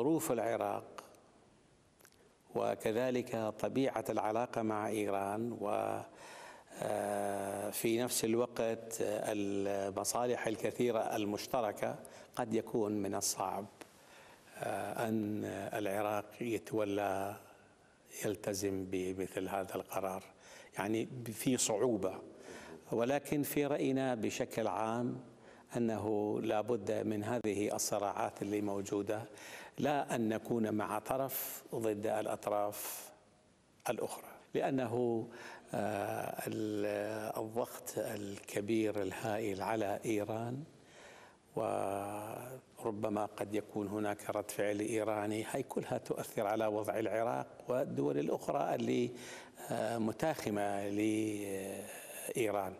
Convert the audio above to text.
ظروف العراق وكذلك طبيعة العلاقة مع إيران و في نفس الوقت المصالح الكثيرة المشتركة قد يكون من الصعب أن العراق يتولى يلتزم بمثل هذا القرار. يعني في صعوبة ولكن في رأينا بشكل عام أنه لا بد من هذه الصراعات اللي موجودة لا أن نكون مع طرف ضد الأطراف الأخرى. لأنه الضغط الكبير الهائل على إيران وربما قد يكون هناك رد فعل إيراني هي كلها تؤثر على وضع العراق والدول الأخرى اللي متاخمة لإيران.